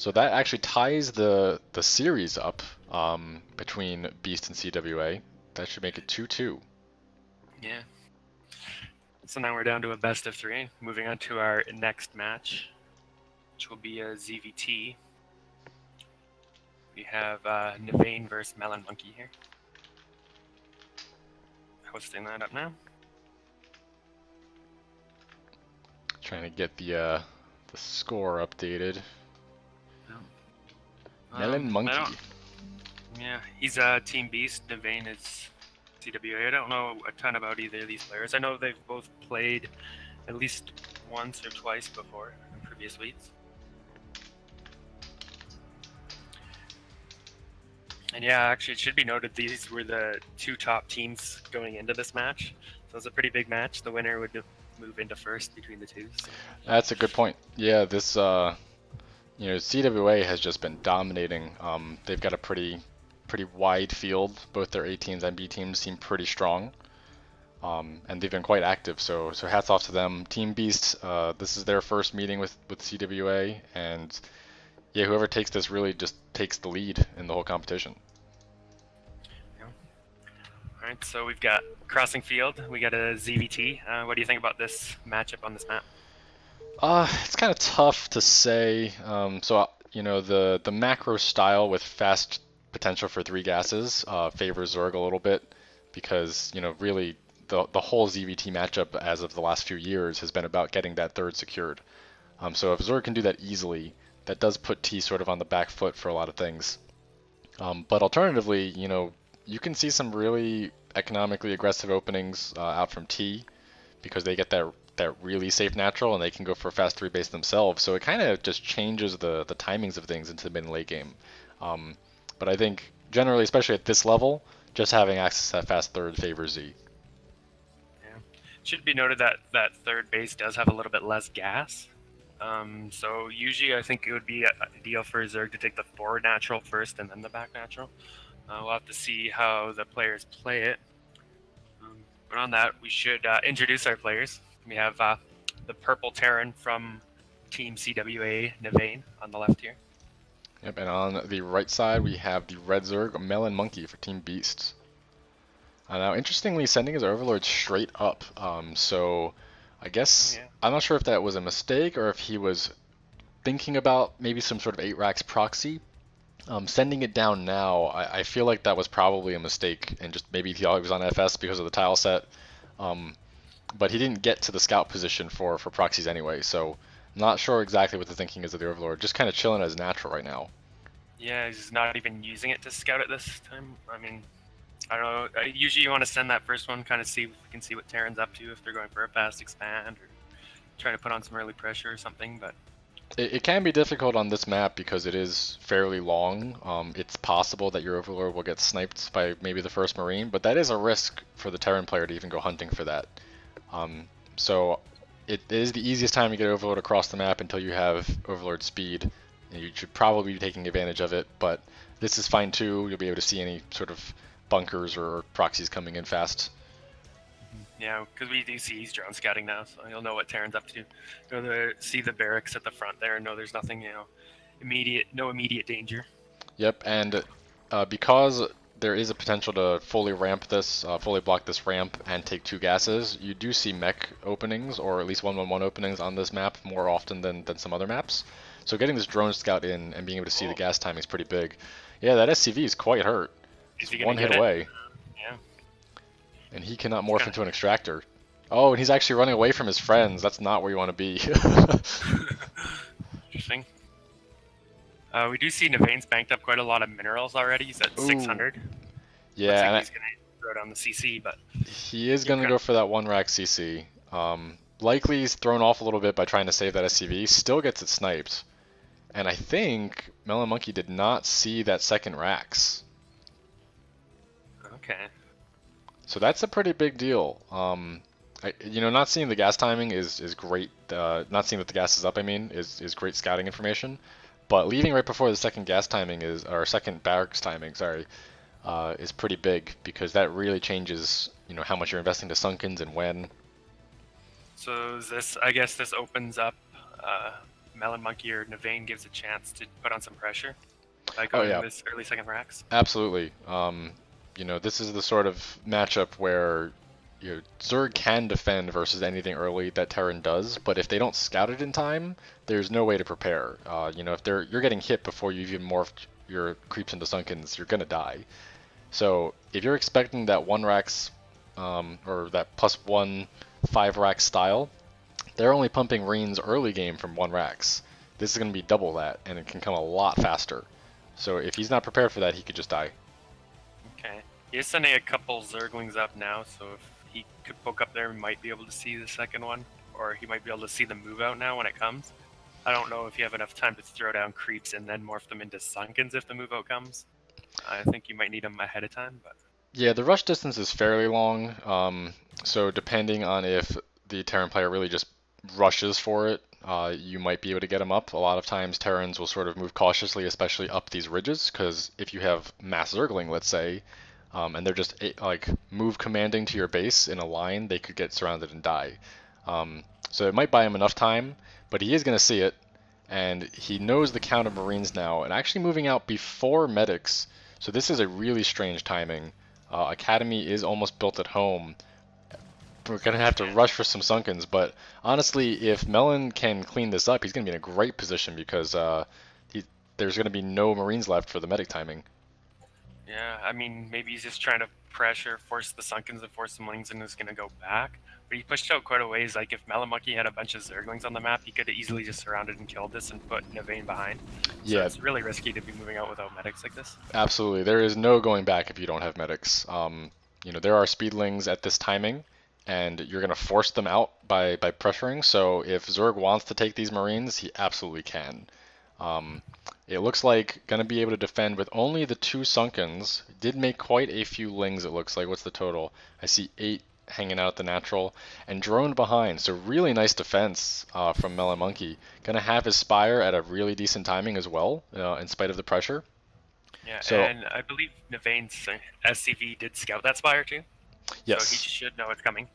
So that actually ties the the series up um, between Beast and CWA. That should make it 2-2. Yeah. So now we're down to a best of three. Moving on to our next match, which will be a ZVT. We have uh, Navane versus Melon Monkey here. Hosting that up now. Trying to get the uh, the score updated. Melon Um, Monkey. Yeah, he's uh, Team Beast. Devane is CWA. I don't know a ton about either of these players. I know they've both played at least once or twice before in previous weeks. And yeah, actually, it should be noted these were the two top teams going into this match. So it was a pretty big match. The winner would move into first between the two. So. That's a good point. Yeah, this uh, you know, CWA has just been dominating. Um, they've got a pretty pretty wide field. Both their A teams and B teams seem pretty strong. Um, and they've been quite active. So so hats off to them. Team Beast, uh, this is their first meeting with with CWA, and yeah, whoever takes this really just takes the lead in the whole competition. All right, so we've got Crossing Field. We got a ZVT. Uh, what do you think about this matchup on this map? Uh, it's kind of tough to say. Um, so uh, you know the the macro style with fast potential for three gases uh, favors Zerg a little bit because you know really the the whole ZVT matchup as of the last few years has been about getting that third secured. Um, so if Zerg can do that easily, that does put T sort of on the back foot for a lot of things. Um, but alternatively, you know, you can see some really economically aggressive openings uh, out from T because they get that that really safe natural and they can go for fast three base themselves. So it kind of just changes the the timings of things into the mid and late game. Um, but I think generally, especially at this level, just having access to that fast third favors Z. Yeah. Should be noted that that third base does have a little bit less gas. Um, so usually I think it would be ideal for Zerg to take the forward natural first and then the back natural. Uh, we'll have to see how the players play it. Um, but on that, we should uh, introduce our players. We have uh, the purple Terran from Team CWA Navane on the left here. Yep, and on the right side we have the red Zerg Melon Monkey for Team Beasts. Uh, now, interestingly, sending his Overlord straight up. Um, so I guess Oh, yeah. I'm not sure if that was a mistake or if he was thinking about maybe some sort of 8 racks proxy. Um, sending it down now, I, I feel like that was probably a mistake, and just maybe he was on FS because of the tile set. Um, but he didn't get to the scout position for, for proxies anyway, so not sure exactly what the thinking is of the Overlord. Just kind of chilling as natural right now. Yeah, he's not even using it to scout at this time. I mean, I don't know. uh, Usually, you want to send that first one, kind of see if we can see what Terran's up to, if they're going for a fast expand or trying to put on some early pressure or something. But It, it can be difficult on this map because it is fairly long. Um, it's possible that your Overlord will get sniped by maybe the first Marine, but that is a risk for the Terran player to even go hunting for that. Um, so it is the easiest time to get Overlord across the map until you have Overlord speed. You should probably be taking advantage of it, but this is fine too. You'll be able to see any sort of bunkers or proxies coming in fast. yeah, because we do see he's drone scouting now, so you'll know what Terran's up to. Go to see the barracks at the front there and know there's nothing, you know, immediate, no immediate danger. Yep, and uh, because there is a potential to fully ramp this, uh, fully block this ramp and take two gases, you do see mech openings, or at least 1-1-1 openings on this map more often than, than some other maps. So getting this drone scout in and being able to see the Oh. gas timing is pretty big. Yeah, that SCV is quite hurt. Is he one hit it? away, Yeah. and he cannot morph into an extractor. Oh, and he's actually running away from his friends. That's not where you want to be. Interesting. Uh, we do see Navane's banked up quite a lot of minerals already. He's at Ooh. 600. Yeah, like he's gonna throw down the CC, but He is going to go for that one rack CC. Um, likely he's thrown off a little bit by trying to save that SCV. Still gets it sniped. And I think Melon Monkey did not see that second racks. okay. So that's a pretty big deal. Um, I, you know, not seeing the gas timing is, is great. Uh, not seeing that the gas is up, I mean, is, is great scouting information. But leaving right before the second gas timing is, or second barracks timing, sorry, uh, is pretty big because that really changes, you know, how much you're investing to Sunkens and when. So this, I guess this opens up uh, Melon Monkey or Navane gives a chance to put on some pressure by Oh, going yeah. this early second racks. Absolutely. Um, you know, this is the sort of matchup where you know, Zerg can defend versus anything early that Terran does, but if they don't scout it in time, there's no way to prepare. Uh, you know, if they're you're getting hit before you even morphed your creeps into Sunkens, you're gonna die. So if you're expecting that one racks um, or that plus one five rack style, they're only pumping Reens early game from one racks. This is gonna be double that, and it can come a lot faster. So if he's not prepared for that, he could just die. Okay. He is sending a couple Zerglings up now, so if he could poke up there, and might be able to see the second one, or he might be able to see the move out now when it comes. I don't know if you have enough time to throw down creeps and then morph them into Sunkens if the move out comes. I think you might need them ahead of time, but Yeah, the rush distance is fairly long. Um, so depending on if the Terran player really just rushes for it, uh, you might be able to get him up. A lot of times Terrans will sort of move cautiously, especially up these ridges, because if you have mass Zergling, let's say, um, and they're just eh, like move commanding to your base in a line, they could get surrounded and die. Um, so it might buy him enough time, but he is going to see it, and he knows the count of Marines now, and actually moving out before medics. So this is a really strange timing. Uh, Academy is almost built at home. We're gonna have to rush for some Sunkens, but honestly, if Melon can clean this up, he's gonna be in a great position because uh, he, there's gonna be no Marines left for the medic timing. Yeah, I mean, maybe he's just trying to pressure, force the Sunkens and force some Lings and is going to go back. But he pushed out quite a ways. Like, if Melon Monkey had a bunch of Zerglings on the map, he could have easily just surrounded and killed this and put Navane behind. So Yeah, it's really risky to be moving out without medics like this. absolutely. There is no going back if you don't have medics. Um, you know, there are speedlings at this timing, and you're gonna force them out by by pressuring. So if Zerg wants to take these Marines, he absolutely can. Um, it looks like gonna be able to defend with only the two Sunkens. Did make quite a few lings. It looks like. What's the total? I see eight hanging out at the natural and droned behind. So really nice defense uh, from Melon Monkey. Gonna have his spire at a really decent timing as well, uh, in spite of the pressure. Yeah, So- and I believe Navane's uh, SCV did scout that spire too. Yes. So he should know it's coming.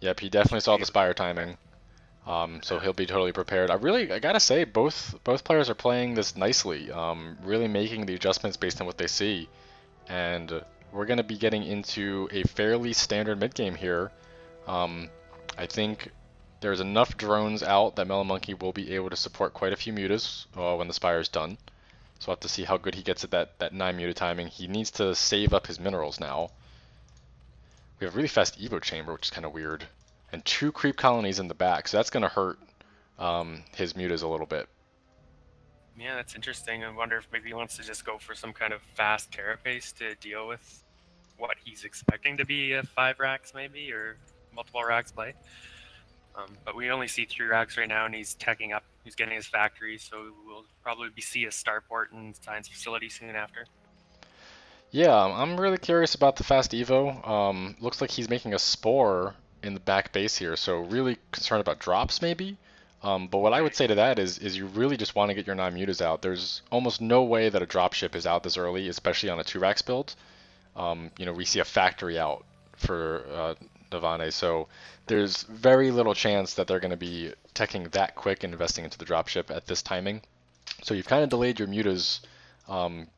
Yep, he definitely saw the spire timing. Um, so he'll be totally prepared. I really, I gotta say, both both players are playing this nicely. Um, really making the adjustments based on what they see, and we're gonna be getting into a fairly standard mid game here. Um, I think there's enough drones out that Melon Monkey will be able to support quite a few mutas uh, when the spire is done. So we'll have to see how good he gets at that that nine muta timing. He needs to save up his minerals now. We have really fast Evo chamber, which is kind of weird, and two creep colonies in the back, so that's gonna hurt um, his mutas a little bit. Yeah, that's interesting. I wonder if maybe he wants to just go for some kind of fast carapace to deal with what he's expecting to be a five racks maybe or multiple racks play. Um, but we only see three racks right now, and he's teching up. He's getting his factory, so we'll probably be see a starport and science facility soon after. Yeah, I'm really curious about the fast Evo. Um, looks like he's making a spore in the back base here, so really concerned about drops maybe. Um, but what I would say to that is, is you really just want to get your nine mutas out. There's almost no way that a dropship is out this early, especially on a two racks build. Um, you know, we see a factory out for uh, Navane, so there's very little chance that they're going to be teching that quick and investing into the dropship at this timing. So you've kind of delayed your mutas um,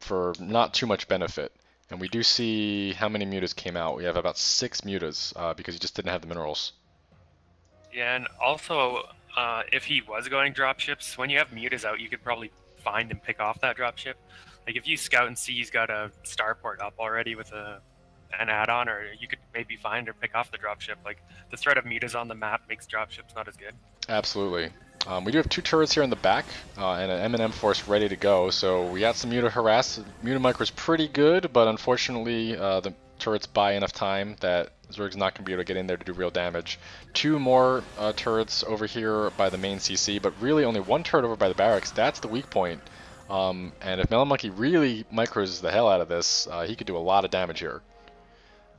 for not too much benefit. And we do see how many mutas came out. We have about six mutas uh, because he just didn't have the minerals. Yeah, and also, uh, if he was going dropships, when you have mutas out, you could probably find and pick off that dropship. Like if you scout and see he's got a starport up already with a an add-on, or you could maybe find or pick off the dropship. Like the threat of mutas on the map makes dropships not as good. Absolutely. Um, we do have two turrets here in the back uh, and an M&M force ready to go. So we got some Muta harass. Muta Micro's pretty good, but unfortunately uh, the turrets buy enough time that Zerg's not going to be able to get in there to do real damage. Two more uh, turrets over here by the main CC, but really only one turret over by the barracks. That's the weak point. Um, and if Melon Monkey really micros the hell out of this, uh, he could do a lot of damage here.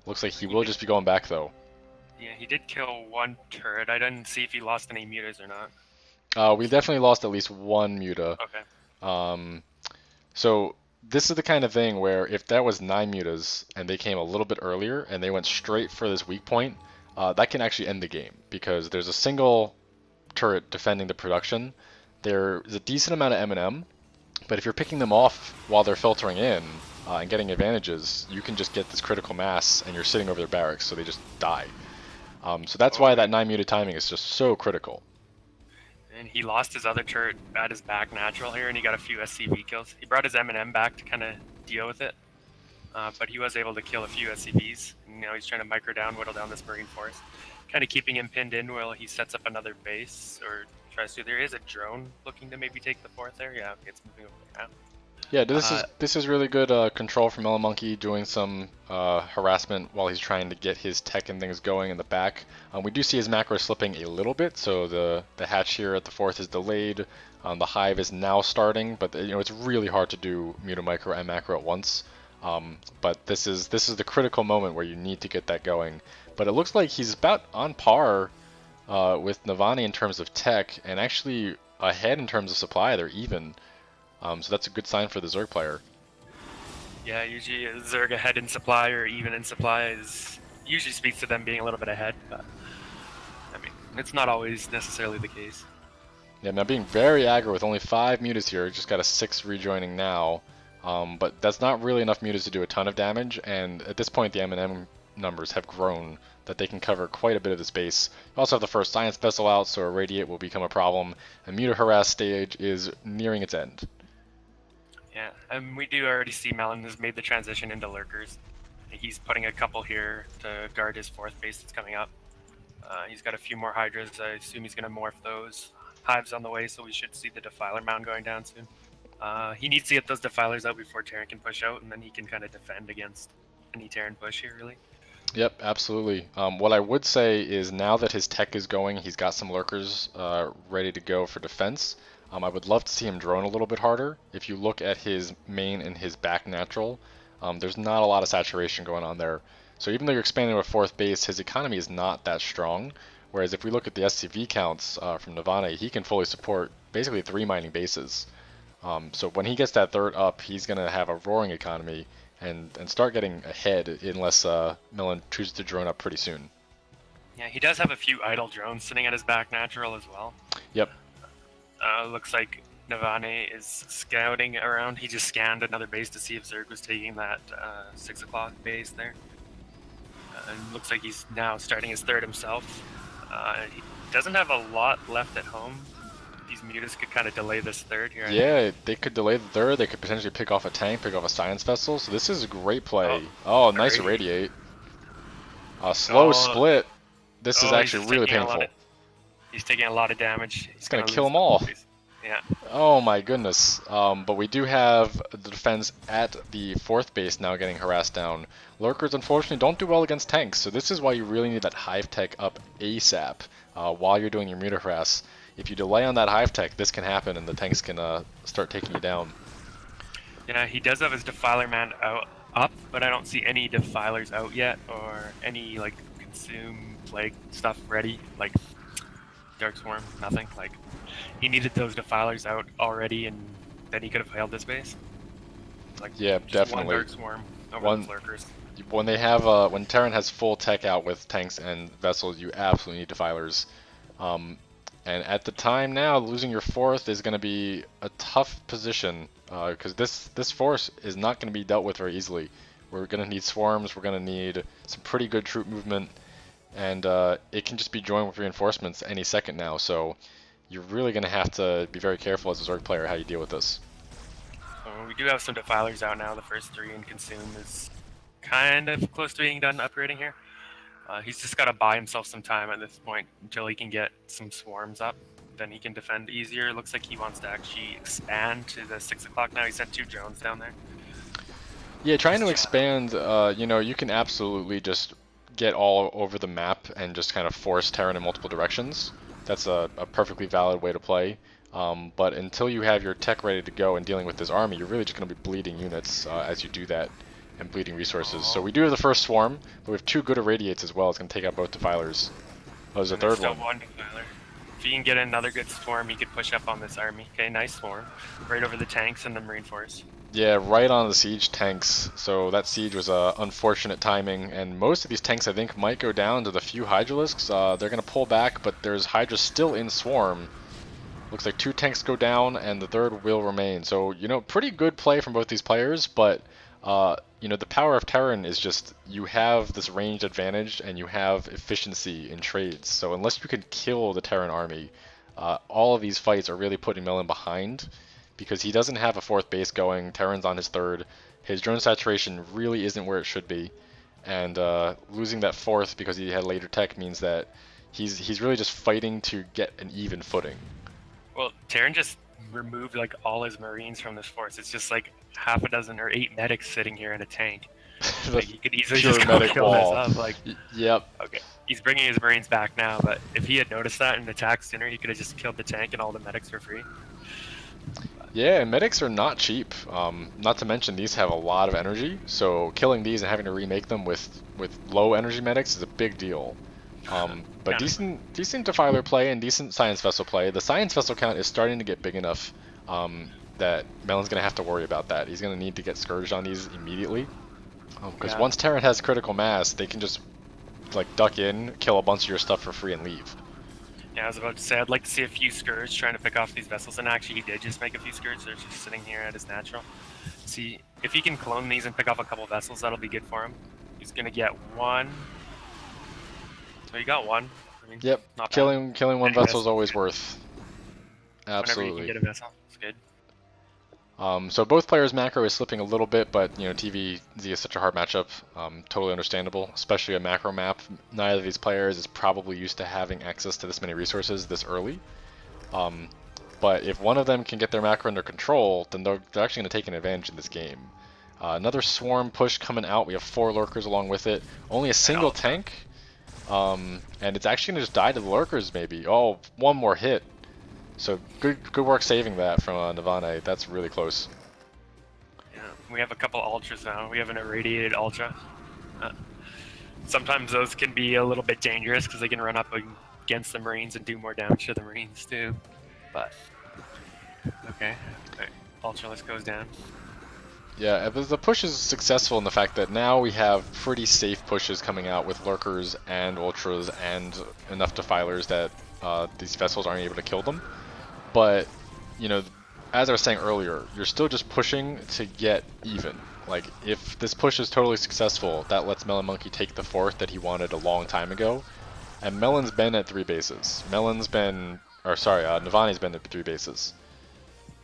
Looks like he will just be going back though. Yeah, he did kill one turret. I didn't see if he lost any mutas or not. Uh, we definitely lost at least one Muta. Okay. Um, so this is the kind of thing where if that was nine mutas and they came a little bit earlier and they went straight for this weak point, uh, that can actually end the game because there's a single turret defending the production there's a decent amount of M&M, but if you're picking them off while they're filtering in uh, and getting advantages, you can just get this critical mass and you're sitting over their barracks, so they just die. Um, so that's why that 9 muta timing is just so critical. And he lost his other turret at his back natural here, and he got a few SCV kills. He brought his M&M back to kind of deal with it, uh, but he was able to kill a few SCVs. And now he's trying to micro down, whittle down this Marine Force, kind of keeping him pinned in while he sets up another base or tries to. There is a drone looking to maybe take the fourth there. Yeah, it's moving over there now. Yeah, this Uh, is this is really good uh, control from Melon Monkey doing some uh, harassment while he's trying to get his tech and things going in the back. Um, we do see his macro slipping a little bit, so the the hatch here at the fourth is delayed. Um, the hive is now starting, but you know it's really hard to do muta micro and macro at once. Um, but this is this is the critical moment where you need to get that going. But it looks like he's about on par uh, with Navani in terms of tech, and actually ahead in terms of supply. They're even. Um, so that's a good sign for the Zerg player. Yeah, usually Zerg ahead in supply or even in supply is usually speaks to them being a little bit ahead, but I mean, it's not always necessarily the case. Yeah, now being very aggro with only five mutas here, just got a six rejoining now. Um, but that's not really enough mutas to do a ton of damage, and at this point the M&M numbers have grown that they can cover quite a bit of the space. You also have the first science vessel out, so irradiate will become a problem, and muta harass stage is nearing its end. Yeah, and we do already see Melon has made the transition into lurkers. He's putting a couple here to guard his fourth base that's coming up. Uh, he's got a few more hydras. I assume he's going to morph those. Hives on the way, so we should see the defiler mound going down soon. Uh, he needs to get those defilers out before Terran can push out, and then he can kind of defend against any Terran push here, really. Yep, absolutely. Um, what I would say is now that his tech is going, he's got some lurkers uh, ready to go for defense. Um, I would love to see him drone a little bit harder. If you look at his main and his back natural, um, there's not a lot of saturation going on there. So even though you're expanding to a fourth base, his economy is not that strong. Whereas if we look at the SCV counts uh, from Navane, he can fully support basically three mining bases. Um, so when he gets that third up, he's going to have a roaring economy and, and start getting ahead unless uh, Melon chooses to drone up pretty soon. Yeah, he does have a few idle drones sitting at his back natural as well. Yep. Uh, looks like Navane is scouting around. He just scanned another base to see if Zerg was taking that uh, 6 o'clock base there. Uh, and looks like he's now starting his third himself. Uh, he doesn't have a lot left at home. These mutas could kind of delay this third here. Yeah, they could delay the third. They could potentially pick off a tank, pick off a science vessel. So this is a great play. Oh, nice irradiate. irradiate. A slow Oh. split. This is Oh, he's actually really painful. He's taking a lot of damage. He's gonna lose kill 'em the all. Yeah. Oh my goodness. Um, but we do have the defense at the fourth base now getting harassed down. Lurkers unfortunately don't do well against tanks, so this is why you really need that hive tech up ASAP uh, while you're doing your muta harass. If you delay on that hive tech, this can happen and the tanks can uh, start taking you down. Yeah, he does have his defiler mound out up, but I don't see any defilers out yet or any like consume plague stuff ready, like Dark Swarm, nothing. Like he needed those defilers out already and then he could have held this base. Like Yeah, definitely. one Dark Swarm over One- the lurkers. When they have uh, when Terran has full tech out with tanks and vessels, you absolutely need defilers. Um, and at the time now, losing your fourth is going to be a tough position because this this force is not going to be dealt with very easily. We're going to need swarms. We're going to need some pretty good troop movement, and uh, it can just be joined with reinforcements any second now. So you're really going to have to be very careful as a Zerg player how you deal with this. So we do have some defilers out now. The first three and consume is kind of close to being done upgrading here. Uh, he's just got to buy himself some time at this point until he can get some swarms up. Then he can defend easier. Looks like he wants to actually expand to the six o'clock now. He sent two drones down there. Yeah, trying to expand, uh, you know, you can absolutely just get all over the map and just kind of force Terran in multiple directions. That's a, a perfectly valid way to play. Um, but until you have your tech ready to go and dealing with this army, you're really just going to be bleeding units uh, as you do that and bleeding resources. So we do have the first swarm, but we have two good irradiates as well. It's going to take out both defilers. Oh, there's a And there's third one. one. If he can get another good swarm, he could push up on this army. Okay, nice swarm. Right over the tanks and the marine force. Yeah, right on the siege tanks. So that siege was uh, unfortunate timing, and most of these tanks I think might go down to the few Hydralisks. Uh, they're gonna pull back, but there's Hydra still in swarm. Looks like two tanks go down and the third will remain. So, you know, pretty good play from both these players, but, uh, you know, the power of Terran is just you have this ranged advantage and you have efficiency in trades. So, unless you can kill the Terran army, uh, all of these fights are really putting Melon behind because he doesn't have a fourth base going. Terran's on his third. His drone saturation really isn't where it should be. And uh, losing that fourth because he had later tech means that he's he's really just fighting to get an even footing. Well, Terran just removed like all his Marines from this force. It's just like half a dozen or eight medics sitting here in a tank. like he could easily just go kill wall. this up. Like, yep. Okay, he's bringing his Marines back now, but if he had noticed that and attacked sooner, he could have just killed the tank and all the medics for free. Yeah, and medics are not cheap. Um, not to mention these have a lot of energy, so killing these and having to remake them with with low energy medics is a big deal. Um, but decent decent defiler play and decent science vessel play. The science vessel count is starting to get big enough um, that Melon's gonna have to worry about that. He's gonna need to get scourged on these immediately. Oh, because yeah. once Terran has critical mass, they can just like duck in, kill a bunch of your stuff for free, and leave. Yeah, I was about to say I'd like to see a few Scourge trying to pick off these vessels, and actually he did just make a few Scourge. They're just sitting here at his natural. See if he can clone these and pick off a couple vessels, that'll be good for him. He's gonna get one. So he got one. I mean, yep. killing bad. killing one vessel is always worth. Absolutely. Whenever you can get a vessel, it's good. Um, so both players' macro is slipping a little bit, but you know TVZ is such a hard matchup. Um, totally understandable, especially a macro map. Neither of these players is probably used to having access to this many resources this early. Um, but if one of them can get their macro under control, then they're, they're actually going to take an advantage in this game. Uh, another swarm push coming out. We have four lurkers along with it. Only a single tank. Um, and it's actually going to just die to the lurkers maybe. Oh, one more hit. So good good work saving that from uh, Navane. That's really close. Yeah, we have a couple ultras now. We have an irradiated ultra. Uh, sometimes those can be a little bit dangerous because they can run up against the marines and do more damage to the marines too. But okay, right. ultralisk goes down. Yeah, the push is successful in the fact that now we have pretty safe pushes coming out with lurkers and ultras and enough defilers that uh, these vessels aren't able to kill them but you know, as I was saying earlier, you're still just pushing to get even. Like, if this push is totally successful, that lets Melon Monkey take the fourth that he wanted a long time ago. And Melon's been at three bases. Melon's been, or sorry, uh, Navani's been at three bases.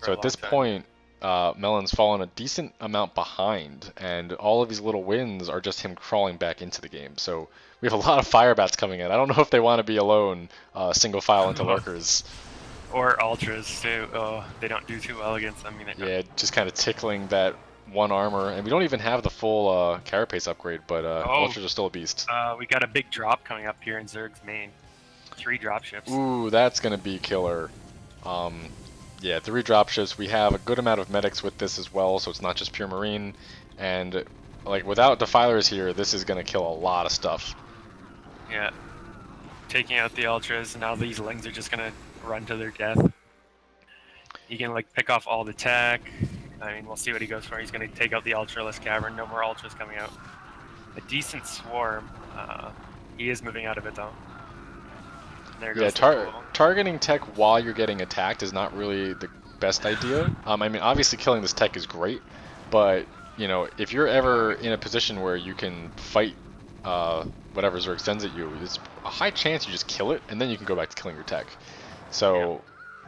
So at this time. point, uh, Melon's fallen a decent amount behind, and all of these little wins are just him crawling back into the game. So we have a lot of fire bats coming in. I don't know if they want to be alone, uh, single file into lurkers. Or ultras too. Oh, they don't do too well against them. I mean, yeah, just kind of tickling that one armor, and we don't even have the full uh, carapace upgrade, but uh, oh, ultras are still a beast. Uh, we got a big drop coming up here in Zerg's main. Three dropships. Ooh, that's gonna be killer. Um, yeah, three dropships. We have a good amount of medics with this as well, so it's not just pure marine. And like without defilers here, this is gonna kill a lot of stuff. Yeah. Taking out the ultras, now these lings are just gonna run to their death. He can like pick off all the tech. I mean, we'll see what he goes for. He's going to take out the Ultralisk Cavern. No more Ultras coming out. A decent swarm. Uh, he is moving out of it though. yeah, tar targeting tech while you're getting attacked is not really the best idea. Um, I mean, obviously killing this tech is great, but you know, if you're ever in a position where you can fight uh, whatever Zerg sends at you, there's a high chance you just kill it, and then you can go back to killing your tech. So yeah.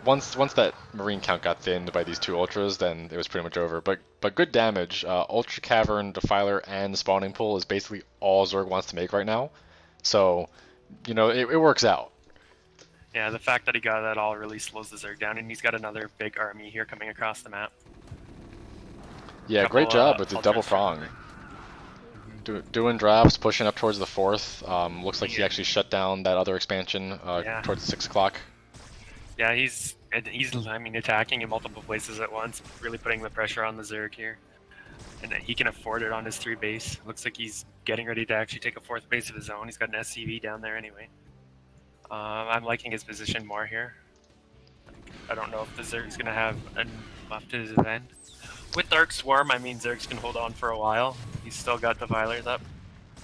once once that marine count got thinned by these two ultras, then it was pretty much over. But but good damage. Uh, Ultra Cavern, Defiler, and Spawning Pool is basically all Zerg wants to make right now. So you know it, it works out. Yeah, the fact that he got that all really slows the Zerg down, and he's got another big army here coming across the map. Yeah, Couple, great job uh, with the double prong. Do, doing drops, pushing up towards the fourth. Um, looks like he actually shut down that other expansion uh, yeah. towards six o'clock. Yeah, he's he's I mean attacking in multiple places at once, really putting the pressure on the Zerg here. And he can afford it on his three base. Looks like he's getting ready to actually take a fourth base of his own. He's got an SCV down there anyway. Um, I'm liking his position more here. I don't know if the Zerg's gonna have enough to defend. With Dark Swarm, I mean Zerg's can hold on for a while. He's still got defilers up,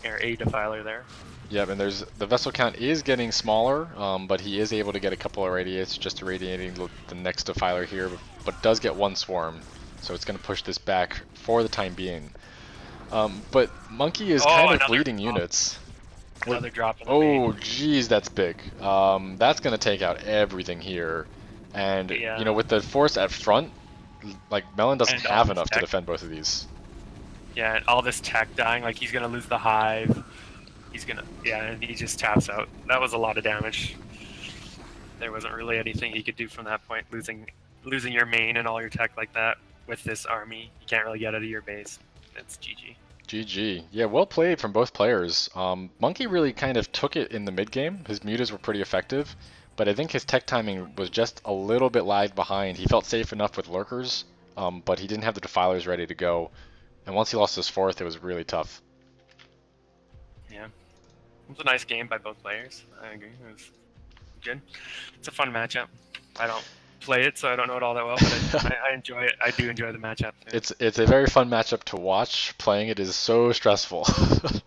or a defiler there. Yep, and there's the vessel count is getting smaller, um, but he is able to get a couple of radiates, just irradiating the, the next defiler here, but, but does get one swarm, so it's going to push this back for the time being. Um, but Monkey is Oh, kind of bleeding drop. units. Another drop in the Oh, jeez, that's big. Um, that's going to take out everything here. And, Yeah. you know, with the force at front, like, Melon doesn't And have enough to defend both of these. Yeah, and all this tech dying, like he's gonna lose the hive. He's gonna, yeah, and he just taps out. That was a lot of damage. There wasn't really anything he could do from that point. Losing, losing your main and all your tech like that with this army, you can't really get out of your base. It's GG. GG. Yeah, well played from both players. Um, Monkey really kind of took it in the mid game. His mutas were pretty effective, but I think his tech timing was just a little bit lagged behind. He felt safe enough with lurkers, um, but he didn't have the defilers ready to go. And once he lost his fourth, it was really tough. It was a nice game by both players. I agree. It was good. It's a fun matchup. I don't play it, so I don't know it all that well, but I, I, enjoy it. I do enjoy the matchup. too. It's it's a very fun matchup to watch. Playing it is so stressful. so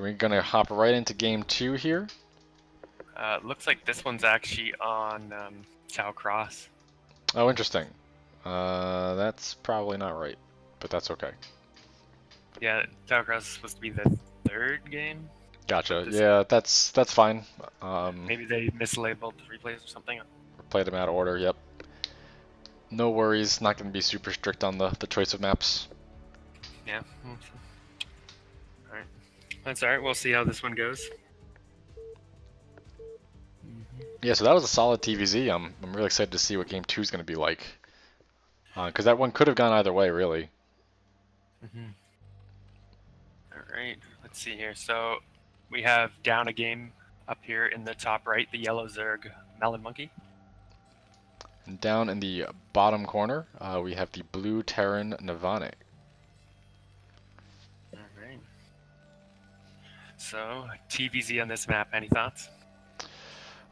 we're gonna hop right into game two here. Uh, looks like this one's actually on um, South Cross. Oh, interesting. Uh, that's probably not right, but that's okay. Yeah, South Cross is supposed to be the third game. Gotcha. Yeah, that's that's fine. Um, Maybe they mislabeled the replays or something. played them out of order. Yep. No worries. Not going to be super strict on the the choice of maps. Yeah. Alright. That's alright. We'll see how this one goes. Yeah, so that was a solid TVZ. I'm I'm really excited to see what game two is going to be like. Because that one could have gone either way, really. Mm-hmm. Alright. Let's see here. So we have down a game up here in the top right, the yellow Zerg Melon Monkey. And down in the bottom corner, uh, we have the blue Terran Navane. Alright. So, TVZ on this map, any thoughts?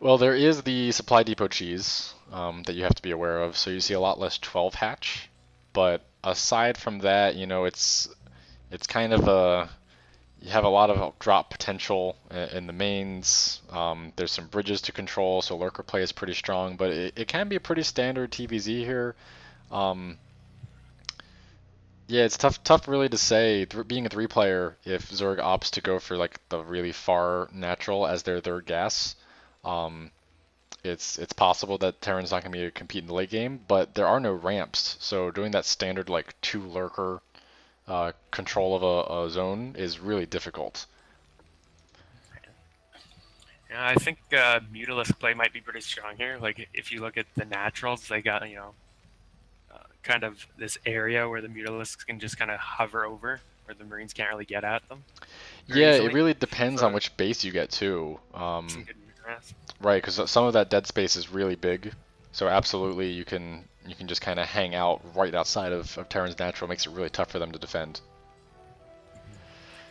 Well, there is the supply depot cheese um, that you have to be aware of. So you see a lot less 12 hatch, but aside from that, you know, it's it's kind of a you have a lot of drop potential in the mains. Um, there's some bridges to control, so lurker play is pretty strong, but it, it can be a pretty standard TVZ here. Um, yeah, it's tough tough really to say. Being a three player, if Zerg opts to go for like the really far natural as their third gas. Um, it's it's possible that Terran's not going to be able to compete in the late game, but there are no ramps, so doing that standard like two lurker uh, control of a, a zone is really difficult. Yeah, I think uh, Mutalisk play might be pretty strong here. Like, if you look at the naturals, they got, you know, uh, kind of this area where the Mutalisks can just kind of hover over, where the Marines can't really get at them. Yeah, easily. it really depends So- on which base you get too. Um, Some good grass. Right, because some of that dead space is really big, so absolutely you can you can just kind of hang out right outside of, of Terran's natural. Makes it really tough for them to defend.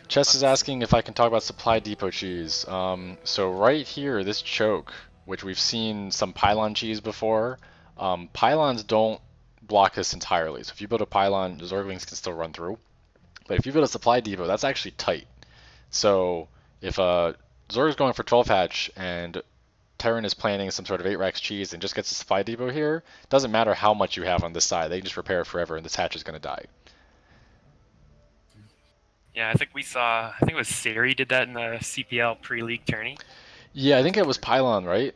Chess is asking if I can talk about supply depot cheese. Um, so right here, this choke, which we've seen some pylon cheese before, um, pylons don't block this entirely. So if you build a pylon, the Zerglings can still run through. But if you build a supply depot, that's actually tight. So if a Zerg is going for 12 hatch and Terran is planning some sort of 8 racks cheese and just gets a supply depot here, doesn't matter how much you have on this side, they can just repair it forever and this hatch is going to die. Yeah, I think we saw. I think it was Sari did that in the CPL pre-league tourney. Yeah, I think it was pylon, right?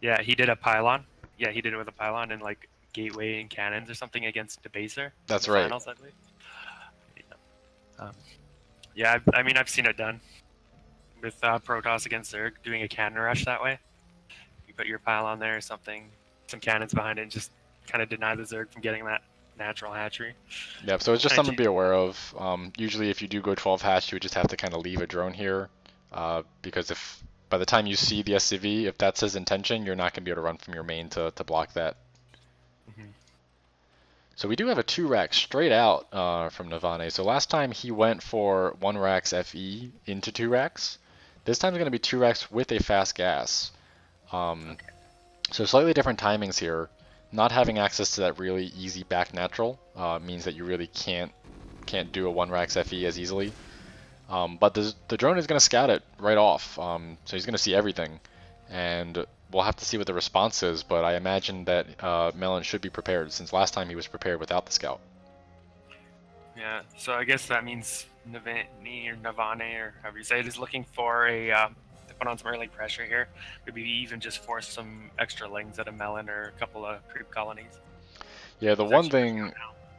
Yeah, he did a pylon. Yeah, he did it with a pylon and like gateway and cannons or something against Debaser. That's right. Finals, I believe. Yeah, um, yeah I, I mean I've seen it done with uh, Protoss against Zerg, doing a cannon rush that way. You put your pylon there or something, some cannons behind it, and just kind of deny the Zerg from getting that natural hatchery. Yep, so it's just something to be aware of. Um, usually if you do go 12 hatch, you would just have to kind of leave a drone here, uh, because if by the time you see the SCV, if that's his intention, you're not going to be able to run from your main to, to block that. Mhm. So we do have a two rack straight out uh, from Navane. So last time he went for one racks FE into two racks. This time it's going to be two racks with a fast gas. Um, So slightly different timings here. not having access to that really easy back natural uh, means that you really can't can't do a one racks FE as easily. Um, but the, the drone is going to scout it right off, um, so he's going to see everything, and we'll have to see what the response is. But I imagine that uh, Melon should be prepared since last time he was prepared without the scout. Yeah, so I guess that means Navani or Navane or however you say it is looking for a um, put on some early pressure here. Maybe even just force some extra lings at a melon or a couple of creep colonies. Yeah, the one thing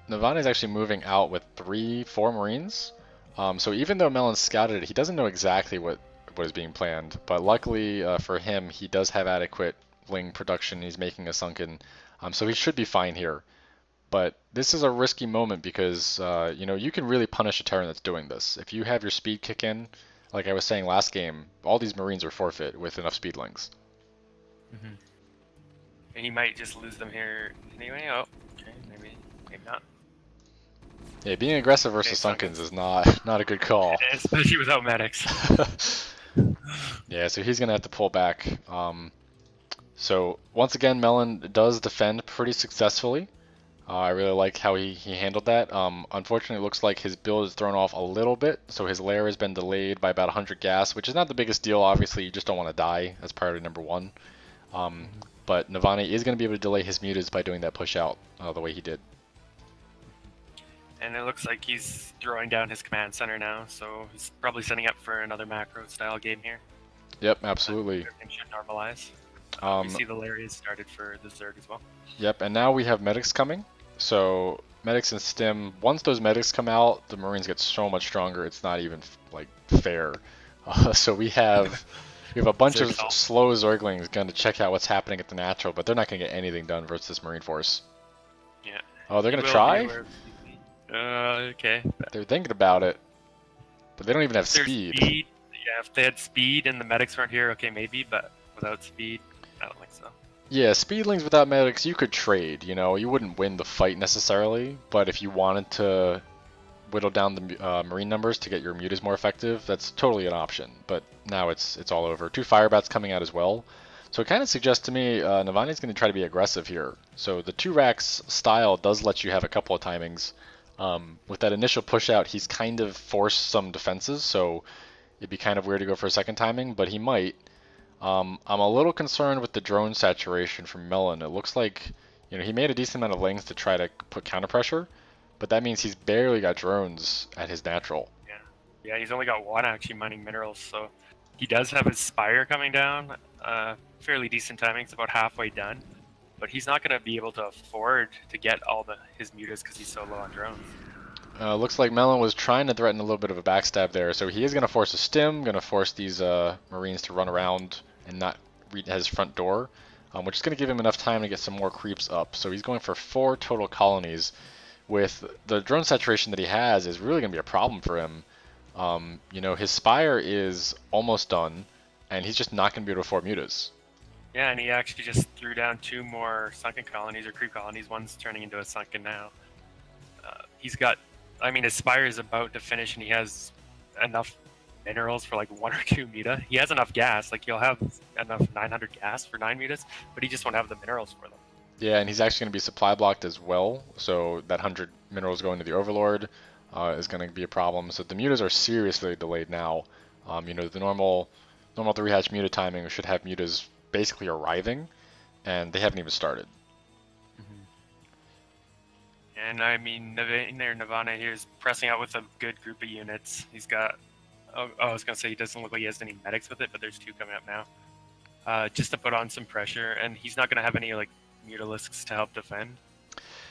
Navane is actually moving out with three, four marines. Um, so even though Melon scouted it, he doesn't know exactly what what is being planned. But luckily uh, for him, he does have adequate ling production. He's making a sunken, um, so he should be fine here. But this is a risky moment because uh, you know you can really punish a Terran that's doing this. If you have your speed kick in, like I was saying last game, all these Marines are forfeit with enough speedlings. Mm-hmm. And you might just lose them here anyway. Oh, okay, maybe, maybe not. Yeah, being aggressive versus okay, Sunkens is not not a good call. Especially without medics. yeah, so he's gonna have to pull back. Um, so once again, Melon does defend pretty successfully. Uh, I really like how he, he handled that. Um, unfortunately, it looks like his build is thrown off a little bit, so his lair has been delayed by about 100 gas, which is not the biggest deal. Obviously, you just don't want to die. That's priority number one. Um, but Navani is going to be able to delay his mutas by doing that push out uh, the way he did. And it looks like he's throwing down his command center now, so he's probably setting up for another macro style game here. Yep, absolutely. Everything should normalize. Um, we see the Lariat started for the Zerg as well. Yep, and now we have medics coming. So medics and stim. Once those medics come out, the Marines get so much stronger. It's not even like fair. Uh, so we have we have a bunch of slow Zerglings going to check out what's happening at the natural, but they're not going to get anything done versus this Marine force. Yeah. Oh, they're going to try. Uh, okay. They're thinking about it, but they don't even have speed. speed. Yeah, if they had speed and the medics weren't here, okay, maybe, but without speed, I don't think so. Yeah, speedlings without medics, you could trade, you know, you wouldn't win the fight necessarily, but if you wanted to whittle down the uh, marine numbers to get your mutas more effective, that's totally an option. But now it's it's all over. Two firebats coming out as well. So it kind of suggests to me uh, Navani's going to try to be aggressive here. So the two racks style does let you have a couple of timings. Um, with that initial push out, he's kind of forced some defenses, so it'd be kind of weird to go for a second timing, but he might. Um, I'm a little concerned with the drone saturation from Melon. It looks like, you know, he made a decent amount of lings to try to put counter pressure, but that means he's barely got drones at his natural. Yeah, yeah, he's only got one actually mining minerals, so he does have his spire coming down. Uh, fairly decent timing. It's about halfway done, but he's not going to be able to afford to get all the his mutas because he's so low on drones. Uh, looks like Melon was trying to threaten a little bit of a backstab there, so he is going to force a stim, going to force these uh, Marines to run around and not read his front door, um, which is going to give him enough time to get some more creeps up. So he's going for four total colonies. With the drone saturation that he has, is really going to be a problem for him. Um, you know, his spire is almost done, and he's just not going to be able to afford mutas. Yeah, and he actually just threw down two more sunken colonies or creep colonies. One's turning into a sunken now. Uh, he's got, I mean, his spire is about to finish, and he has enough minerals for like one or two muta. He has enough gas, like he'll have enough 900 gas for nine mutas, but he just won't have the minerals for them. Yeah, and he's actually going to be supply blocked as well, so that 100 minerals going to the Overlord uh, is going to be a problem. So the mutas are seriously delayed now. Um, you know, the normal normal three hatch muta timing should have mutas basically arriving, and they haven't even started. Mm-hmm. And I mean, Nirvana here is pressing out with a good group of units. He's got Oh, oh, I was gonna say he doesn't look like he has any medics with it, but there's two coming up now. Uh, just to put on some pressure, and he's not gonna have any like mutalisks to help defend.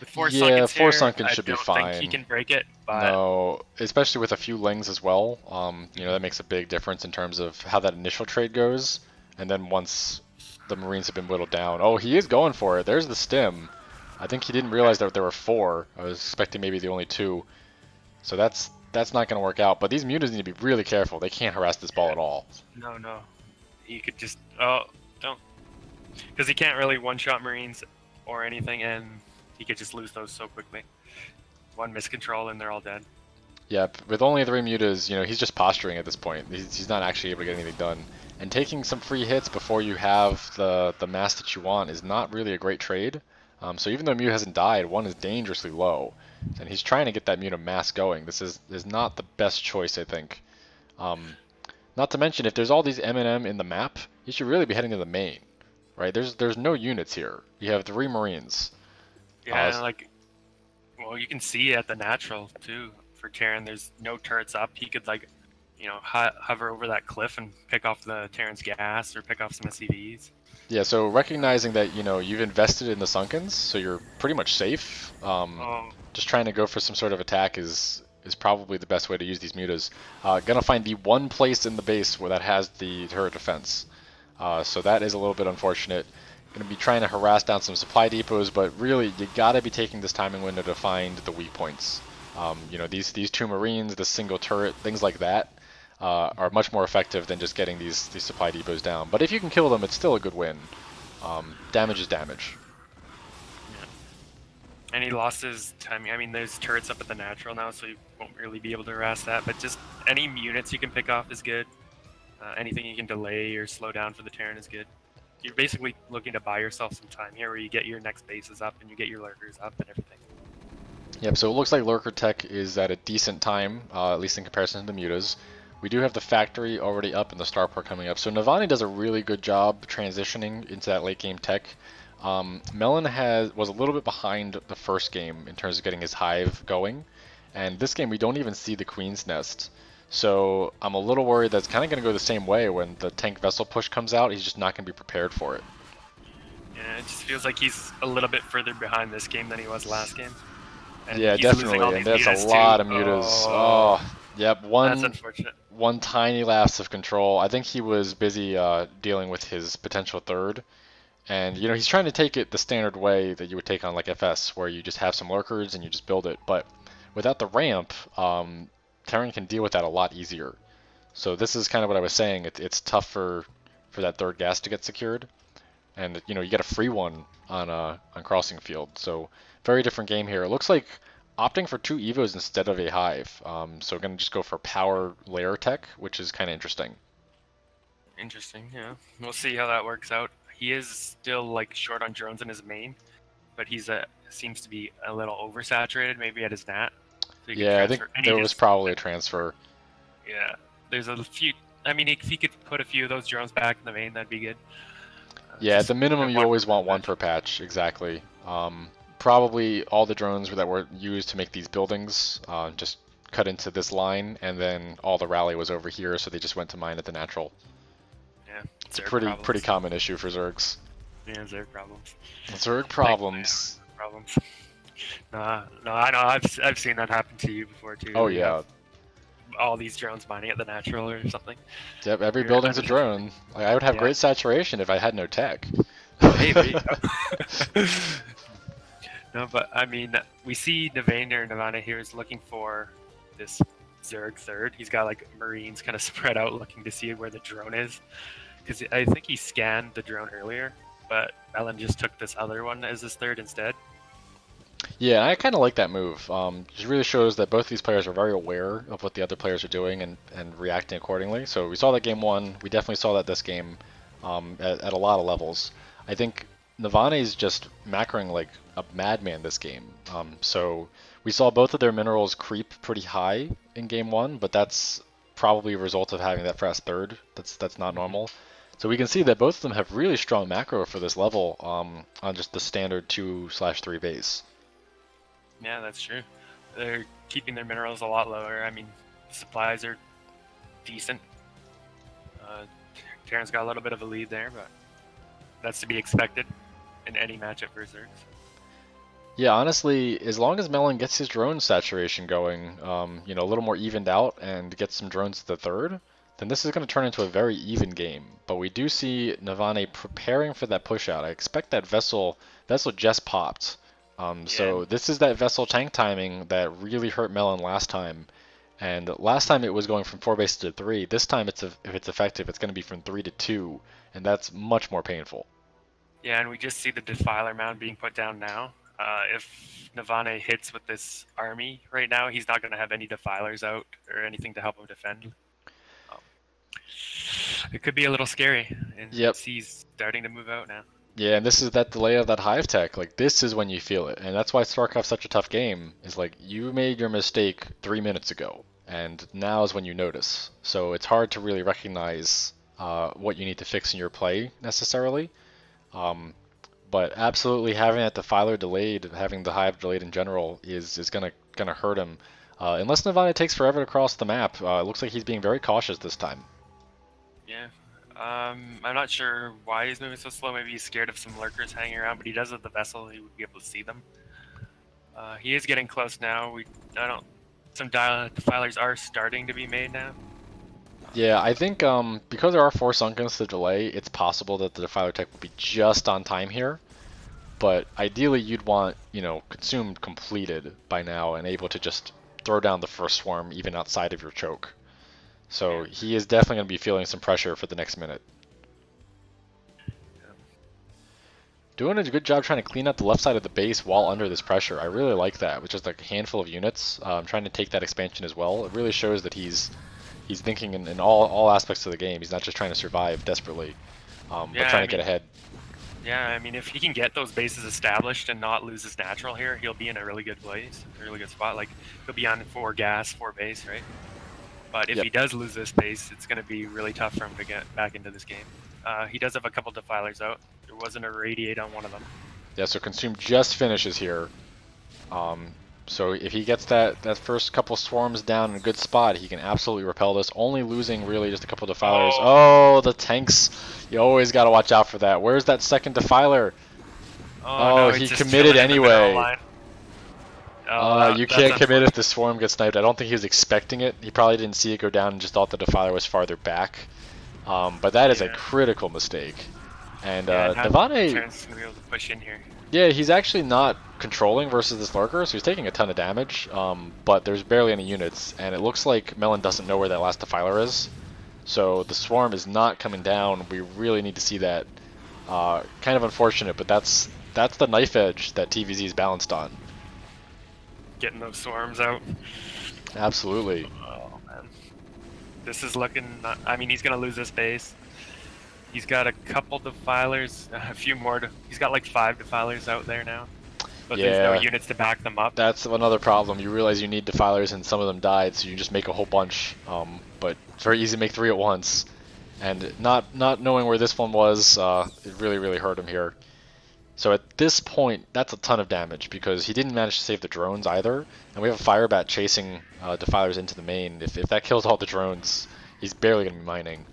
With four yeah, four here, sunken should be fine. he can break it, but no, especially with a few lings as well. Um, you know that makes a big difference in terms of how that initial trade goes, and then once the Marines have been whittled down. Oh, he is going for it. There's the stim. I think he didn't realize that there were four. I was expecting maybe the only two. So that's that's not going to work out. But these mutas need to be really careful. They can't harass this ball at all. No, no. He could just... Oh, don't. Because he can't really one-shot Marines or anything, and he could just lose those so quickly. One miscontrol and they're all dead. Yep, with only three mutas, you know, he's just posturing at this point. He's, he's not actually able to get anything done. And taking some free hits before you have the, the mass that you want is not really a great trade. Um, so even though Mew hasn't died, one is dangerously low, and he's trying to get that to mass going. This is is not the best choice, I think. Um, not to mention, if there's all these M&M in the map, you should really be heading to the main, right? There's there's no units here. You have three Marines. Yeah, uh, like, well, you can see at the natural too for Terran. There's no turrets up. He could like, you know, ho- hover over that cliff and pick off the Terran's gas or pick off some SCVs. Yeah, so recognizing that you know you've invested in the Sunkens, so you're pretty much safe. Um, um, just trying to go for some sort of attack is is probably the best way to use these mutas. Uh, gonna find the one place in the base where that has the turret defense. Uh, so that is a little bit unfortunate. Gonna be trying to harass down some supply depots, but really you gotta be taking this timing window to find the weak points. Um, you know, these these two marines, the single turret, things like that, uh, are much more effective than just getting these these supply depots down. But if you can kill them, it's still a good win. Um, damage is damage. Any losses timing? I mean, there's turrets up at the natural now, so you won't really be able to harass that. But just any units you can pick off is good. Uh, anything you can delay or slow down for the Terran is good. You're basically looking to buy yourself some time here, where you get your next bases up and you get your lurkers up and everything. Yep. So it looks like lurker tech is at a decent time, uh, at least in comparison to the mutas. We do have the factory already up and the starport coming up. So Navane does a really good job transitioning into that late game tech. Um, Melon has was a little bit behind the first game in terms of getting his hive going, and this game we don't even see the queen's nest. So I'm a little worried that's kind of going to go the same way when the tank vessel push comes out. He's just not going to be prepared for it. Yeah, it just feels like he's a little bit further behind this game than he was last game. And yeah, definitely, and that's a lot too. of mutas. Oh, oh, yep, one one tiny lapse of control. I think he was busy uh, dealing with his potential third, and you know, he's trying to take it the standard way that you would take on like FS, where you just have some lurkers and you just build it. But without the ramp, um, Terran can deal with that a lot easier. So this is kind of what I was saying. It, it's tough for for that third gas to get secured, and you know you get a free one on uh, on crossing field. So very different game here. It looks like opting for two evos instead of a hive. Um, so going to just go for power layer tech, which is kind of interesting. Interesting, yeah. We'll see how that works out he is still like short on drones in his main, but he's a seems to be a little oversaturated maybe at his nat. So yeah, I think there was probably a transfer. Yeah, there's a few. I mean, if he could put a few of those drones back in the main, that'd be good. Uh, yeah, at the minimum, you always want one per patch. Exactly. Um, probably all the drones that were used to make these buildings uh, just cut into this line, and then all the rally was over here, so they just went to mine at the natural. It's a pretty problems. pretty common issue for Zergs. Yeah, Zerg problems. Zerg problems. Like, problems. Nah, no, I know. I've I've seen that happen to you before too. Oh yeah. All these drones mining at the natural or something. Yep, every You're building's a drone. Like, I would have yeah. great saturation if I had no tech. Maybe. no, but I mean, we see Navane or Nirvana here is looking for this Zerg third. He's got like Marines kind of spread out looking to see where the drone is because I think he scanned the drone earlier, but Melon just took this other one as his third instead. Yeah, I kind of like that move. Um, it really shows that both these players are very aware of what the other players are doing and, and reacting accordingly. So we saw that game one. We definitely saw that this game um, at, at, a lot of levels. I think is just macroing like a madman this game. Um, so we saw both of their minerals creep pretty high in game one, but that's probably a result of having that fast third. That's that's not normal. So we can see that both of them have really strong macro for this level um, on just the standard 2 slash 3 base. Yeah, that's true. They're keeping their minerals a lot lower. I mean, supplies are decent. Uh, Terran's got a little bit of a lead there, but that's to be expected in any matchup for Zergs. Yeah, honestly, as long as Melon gets his drone saturation going, um, you know, a little more evened out and gets some drones at the third, then this is going to turn into a very even game. But we do see Navane preparing for that push out. I expect that vessel vessel just popped. Um, yeah. So this is that vessel tank timing that really hurt Melon last time. And last time it was going from four base to three. This time, it's a, if it's effective, it's going to be from three to two, and that's much more painful. Yeah, and we just see the defiler mound being put down now. Uh, if Navane hits with this army right now, he's not going to have any defilers out or anything to help him defend it could be a little scary. And yep. he's starting to move out now. Yeah, and this is that delay of that hive tech. Like this is when you feel it, and that's why StarCraft's such a tough game. Is like you made your mistake three minutes ago, and now is when you notice. So it's hard to really recognize uh, what you need to fix in your play necessarily. Um, but absolutely having that defiler delayed, having the hive delayed in general, is is gonna gonna hurt him. Uh, unless Navane takes forever to cross the map, uh, it looks like he's being very cautious this time. Yeah, um, I'm not sure why he's moving so slow. Maybe he's scared of some lurkers hanging around, but he does have the vessel. He would be able to see them. Uh, he is getting close now. We, I don't. Some defilers are starting to be made now. Yeah, I think um, because there are four sunkens to delay, it's possible that the defiler tech will be just on time here. But ideally, you'd want you know consumed completed by now and able to just throw down the first swarm even outside of your choke. So he is definitely going to be feeling some pressure for the next minute. Doing a good job trying to clean up the left side of the base while under this pressure. I really like that, with just like a handful of units. Um, trying to take that expansion as well. It really shows that he's he's thinking in, in all, all aspects of the game. He's not just trying to survive desperately, um, yeah, but trying I to mean, get ahead. Yeah, I mean, if he can get those bases established and not lose his natural here, he'll be in a really good place, a really good spot. Like, he'll be on four gas, four base, right? But if yep. he does lose this base, it's going to be really tough for him to get back into this game. Uh, he does have a couple defilers out. There wasn't irradiate on one of them. Yeah, so Consume just finishes here. Um, so if he gets that, that first couple swarms down in a good spot, he can absolutely repel this, only losing really just a couple defilers. Oh, oh the tanks. You always got to watch out for that. Where's that second defiler? Oh, oh no, he committed anyway. Oh, uh, that, you can't commit if the swarm gets sniped. I don't think he was expecting it. He probably didn't see it go down and just thought the defiler was farther back. Um, but that is yeah. a critical mistake. And yeah, uh, Navane, yeah, he's actually not controlling versus this lurker, so he's taking a ton of damage. Um, but there's barely any units, and it looks like Melon doesn't know where that last defiler is. So the swarm is not coming down. We really need to see that. Uh, kind of unfortunate, but that's that's the knife edge that TVZ is balanced on getting those swarms out. Absolutely. Oh man, this is looking. Not, I mean, he's gonna lose this base. He's got a couple defilers, a few more. To, he's got like five defilers out there now. But yeah, there's no units to back them up. That's another problem. You realize you need defilers, and some of them died, so you just make a whole bunch. Um, but it's very easy to make three at once. And not not knowing where this one was, uh, it really really hurt him here. So at this point, that's a ton of damage because he didn't manage to save the drones either, and we have a Firebat chasing uh, Defilers into the main. If, if that kills all the drones, he's barely going to be mining.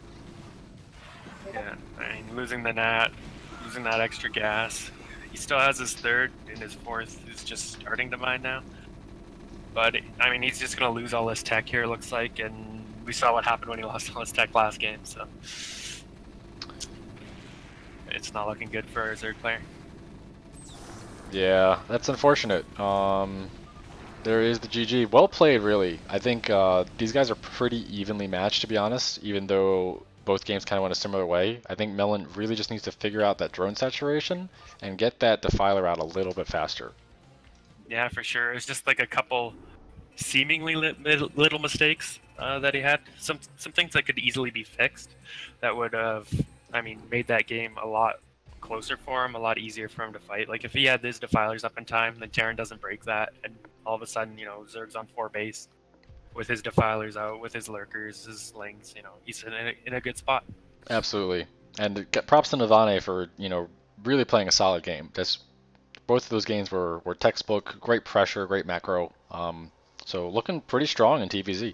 Yeah, I mean, losing the nat, losing that extra gas. He still has his third, and his fourth is just starting to mine now. But, I mean, he's just going to lose all his tech here, looks like, and we saw what happened when he lost all his tech last game, so... It's not looking good for our Zerg player. Yeah, that's unfortunate. Um, there is the GG. Well played, really. I think uh, these guys are pretty evenly matched, to be honest, even though both games kind of went a similar way. I think Melon really just needs to figure out that drone saturation and get that Defiler out a little bit faster. Yeah, for sure. It's just like a couple seemingly little mistakes uh, that he had. Some some things that could easily be fixed that would have, I mean, made that game a lot closer for him, a lot easier for him to fight. Like if he had his defilers up in time, then Terran doesn't break that, and all of a sudden, you know, Zerg's on four base with his defilers out, with his lurkers, his slings. You know, he's in a, in a good spot. Absolutely, and props to Navane for you know really playing a solid game. That's both of those games were were textbook, great pressure, great macro. Um, so looking pretty strong in TVZ.